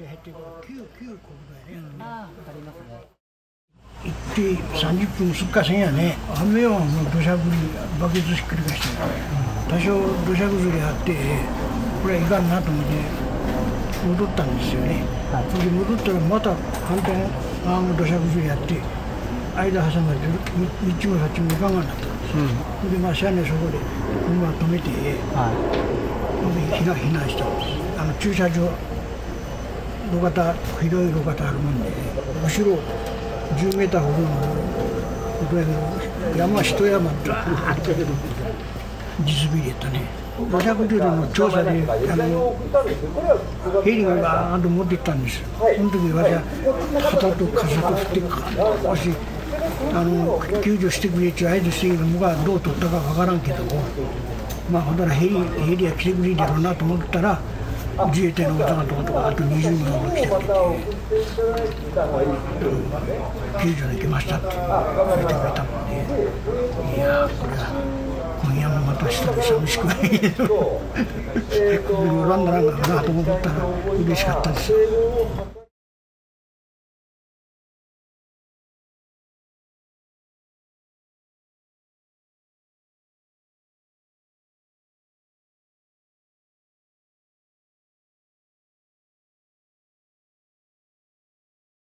左入って旧旧国道やね、ああ、わかりますね。行って30分すっかせんやね。雨はもう土砂降りバケツひっくり返して、多少土砂崩れあってこれはいかんなと思って戻ったんですよね、はい。それで戻ったらまた反対側も土砂崩れやって間挟まれてみ道も先もいかんがなったんでまあ車内そこで車止めてはほんで避難避難したんです。あの駐車場路肩広い路肩あるもんで後ろ10メーターほどのことやけど山一山ザーッと地滑りやったね。土砂崩れの調査であのヘリがガーンと持って行ったんですよ。その時私は旗と傘と振ってもしあの救助してくれって合図してきたのがどう取ったかわからんけどまあほんならヘリヘリが来てくれるだろうなと思ったら自衛隊の方々とかあと20人ほど来てくれて、救助できましたって言ってくれたもんで、いやーこれは今夜もまた一人寂しくない。けど、オランダなんかなと思ったら嬉しかったです。